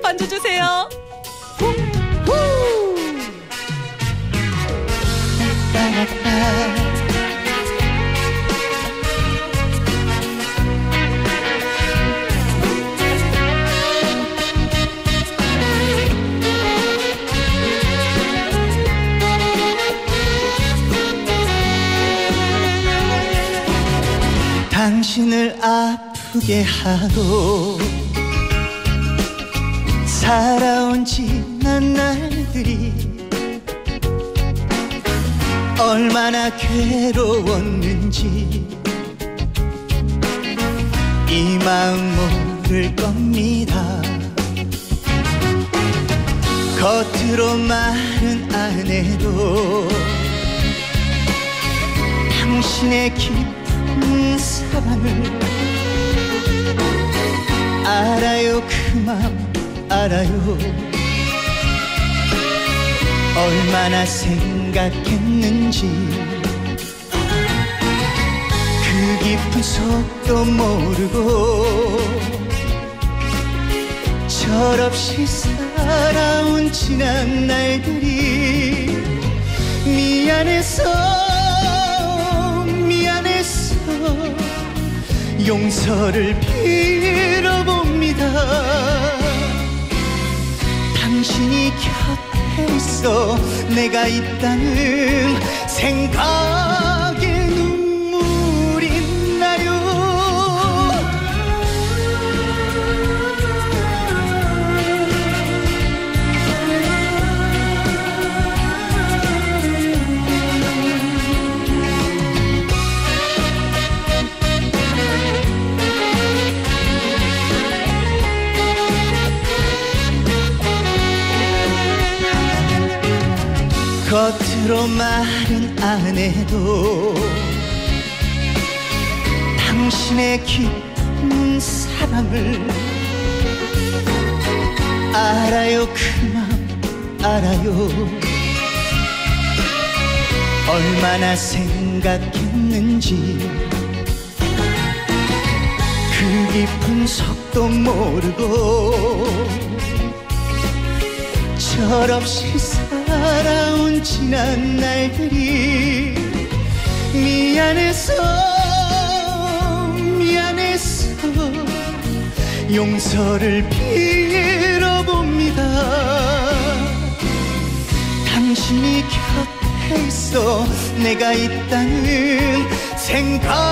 반주 주세요. 당신을 아프게 하고 살아온 지난 날들이 얼마나 괴로웠는지 이 마음 모를 겁니다. 겉으로 말은 안 해도 당신의 깊은 사랑을 알아요 그 마음 알아요. 얼마나 생각했는지. 그 깊은 속도 모르고 철없이 살아온 지난 날들이 미안해서 미안해서 용서를 빌어봅니다 내가 있다는 겉으로 말은 안 해도 당신의 깊은 사랑을 알아요 그 마음 알아요. 얼마나 생각했는지 그 깊은 속도 모르고 철없이 살아온 지난 날들이 미안해서 미안해서 용서를 빌어봅니다. 당신이 곁에 있어 내가 있다는 생각